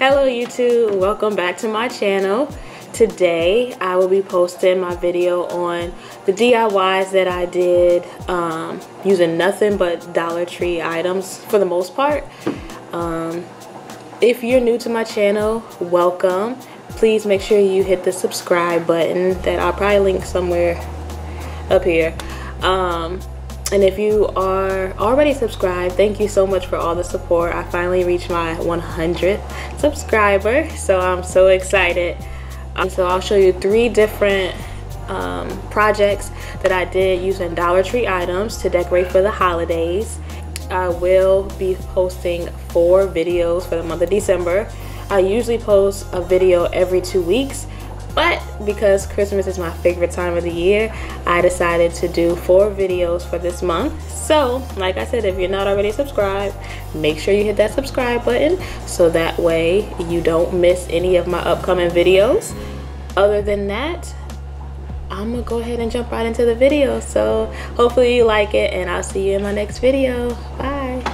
Hello YouTube, welcome back to my channel. Today I will be posting my video on the DIYs that I did um, using nothing but Dollar Tree items for the most part. Um, if you're new to my channel, welcome. Please make sure you hit the subscribe button that I'll probably link somewhere up here. Um, and if you are already subscribed, thank you so much for all the support. I finally reached my 100th subscriber, so I'm so excited. Um, so I'll show you three different um, projects that I did using Dollar Tree items to decorate for the holidays. I will be posting four videos for the month of December. I usually post a video every two weeks but because Christmas is my favorite time of the year, I decided to do four videos for this month. So, like I said, if you're not already subscribed, make sure you hit that subscribe button so that way you don't miss any of my upcoming videos. Other than that, I'm gonna go ahead and jump right into the video. So hopefully you like it and I'll see you in my next video. Bye.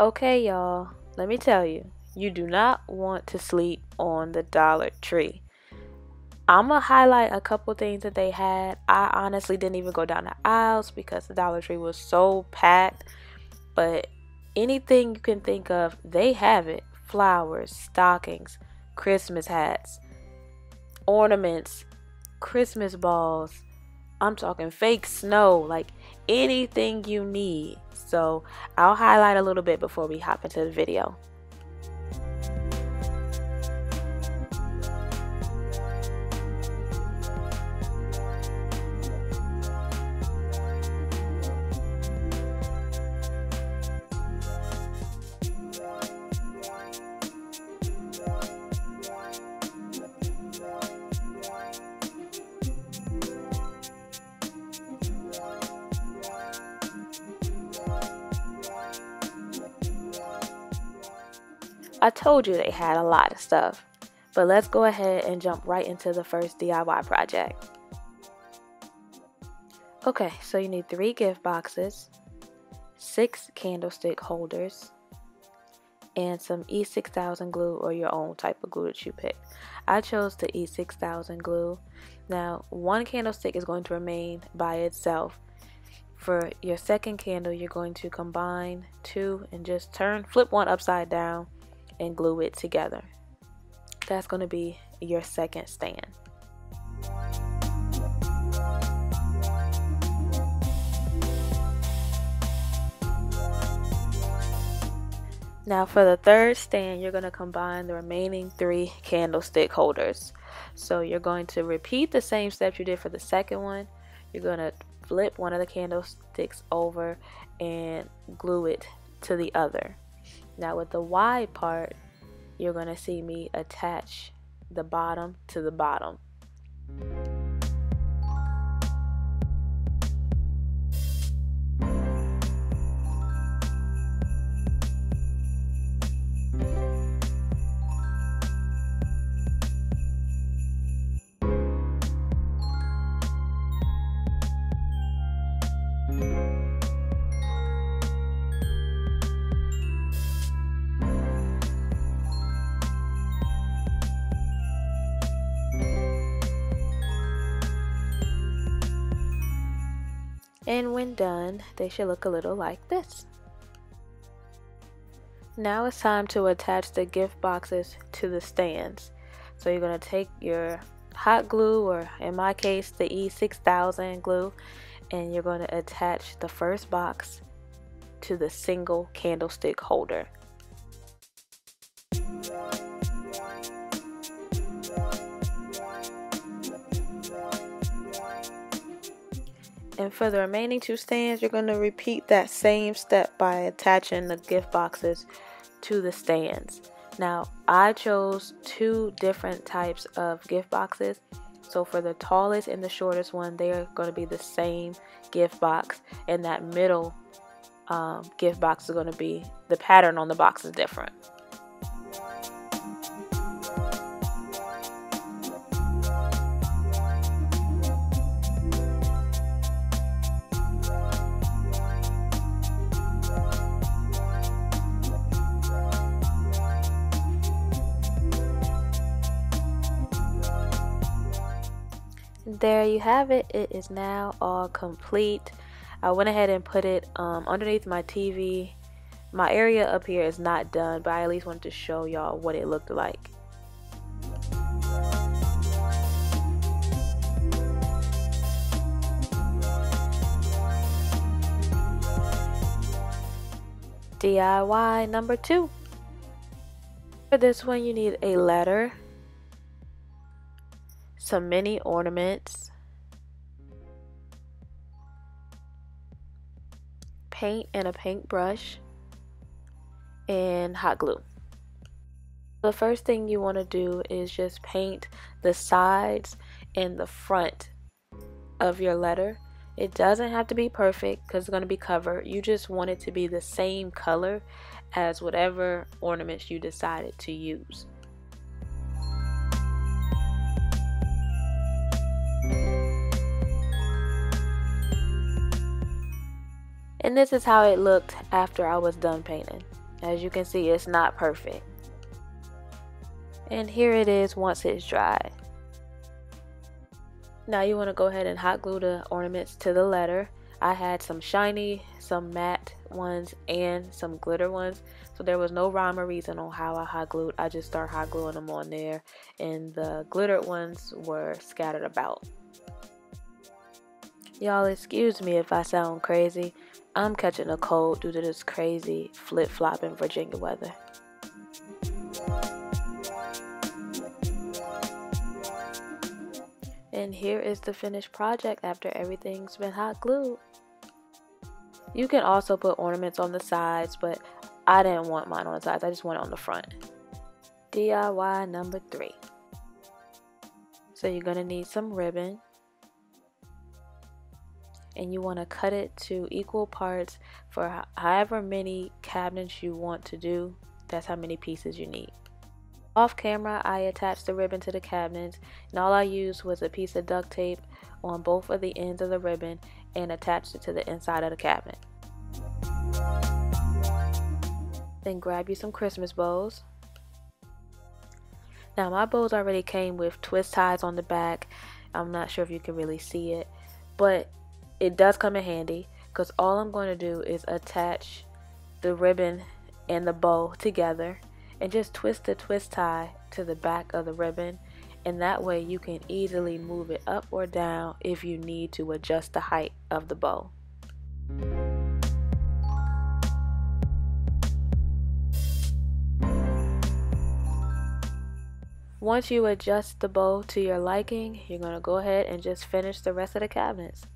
Okay, y'all, let me tell you you do not want to sleep on the Dollar Tree. I'm gonna highlight a couple things that they had. I honestly didn't even go down the aisles because the Dollar Tree was so packed. But anything you can think of, they have it flowers, stockings, Christmas hats, ornaments, Christmas balls. I'm talking fake snow, like anything you need. So I'll highlight a little bit before we hop into the video. I told you they had a lot of stuff. But let's go ahead and jump right into the first DIY project. Okay, so you need three gift boxes, six candlestick holders, and some E6000 glue or your own type of glue that you pick. I chose the E6000 glue. Now, one candlestick is going to remain by itself. For your second candle, you're going to combine two and just turn, flip one upside down and glue it together. That's going to be your second stand. Now for the third stand, you're going to combine the remaining three candlestick holders. So you're going to repeat the same steps you did for the second one. You're going to flip one of the candlesticks over and glue it to the other. Now with the wide part, you're going to see me attach the bottom to the bottom. And when done, they should look a little like this. Now it's time to attach the gift boxes to the stands. So you're going to take your hot glue, or in my case, the E6000 glue, and you're going to attach the first box to the single candlestick holder. And for the remaining two stands, you're going to repeat that same step by attaching the gift boxes to the stands. Now, I chose two different types of gift boxes. So for the tallest and the shortest one, they are going to be the same gift box. And that middle um, gift box is going to be, the pattern on the box is different. There you have it. It is now all complete. I went ahead and put it um, underneath my TV. My area up here is not done, but I at least wanted to show y'all what it looked like. DIY number two. For this one, you need a letter, some mini ornaments, paint and a paintbrush, and hot glue. The first thing you want to do is just paint the sides and the front of your letter it doesn't have to be perfect because it's going to be covered. You just want it to be the same color as whatever ornaments you decided to use. And this is how it looked after I was done painting. As you can see, it's not perfect. And here it is once it's dried. Now you want to go ahead and hot glue the ornaments to the letter. I had some shiny, some matte ones, and some glitter ones. So there was no rhyme or reason on how I hot glued. I just started hot gluing them on there. And the glittered ones were scattered about. Y'all excuse me if I sound crazy. I'm catching a cold due to this crazy flip-flopping Virginia weather. And here is the finished project after everything's been hot glued. You can also put ornaments on the sides, but I didn't want mine on the sides. I just want it on the front. DIY number three. So you're to need some ribbon. And you want to cut it to equal parts for however many cabinets you want to do. That's how many pieces you need. Off camera, I attached the ribbon to the cabinets, and all I used was a piece of duct tape on both of the ends of the ribbon and attached it to the inside of the cabinet. Then grab you some Christmas bows. Now my bows already came with twist ties on the back. I'm not sure if you can really see it, but it does come in handy because all I'm going to do is attach the ribbon and the bow together and just twist the twist tie to the back of the ribbon and that way you can easily move it up or down if you need to adjust the height of the bow. Once you adjust the bow to your liking, you're going to go ahead and just finish the rest of the cabinets.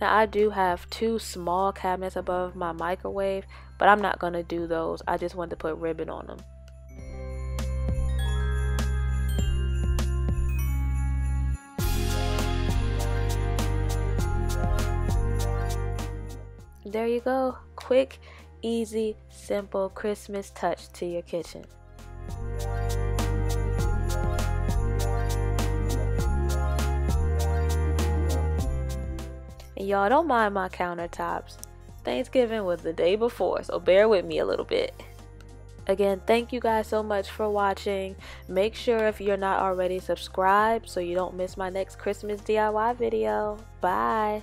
Now I do have two small cabinets above my microwave, but I'm not going to do those. I just wanted to put ribbon on them. There you go. Quick, easy, simple Christmas touch to your kitchen. And y'all don't mind my countertops. Thanksgiving was the day before, so bear with me a little bit. Again, thank you guys so much for watching. Make sure if you're not already subscribed so you don't miss my next Christmas DIY video. Bye.